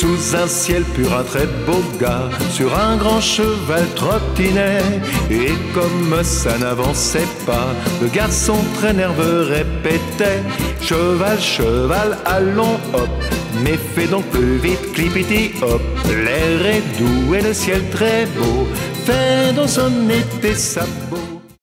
Sous un ciel pur, un très beau gars, sur un grand cheval trottinait. Et comme ça n'avançait pas, le garçon très nerveux répétait Cheval, cheval, allons hop, mais fais donc plus vite, clipiti hop. L'air est doux et le ciel très beau, fais donc sonner tes sabots.